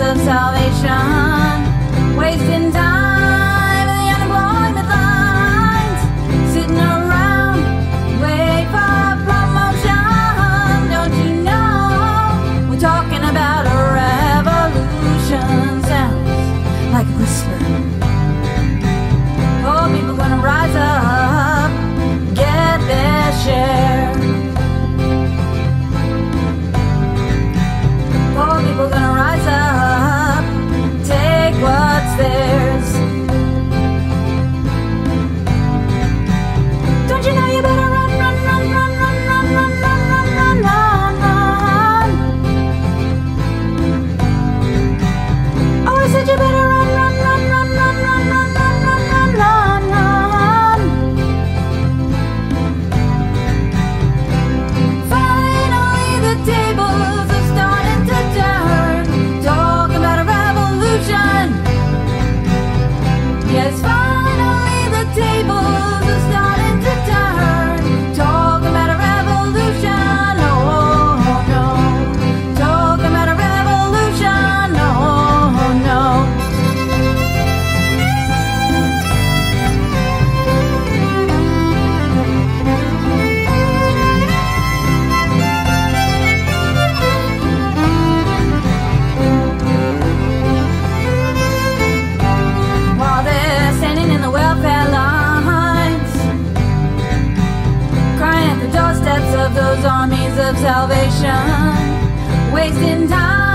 of salvation, those armies of salvation, wasting time.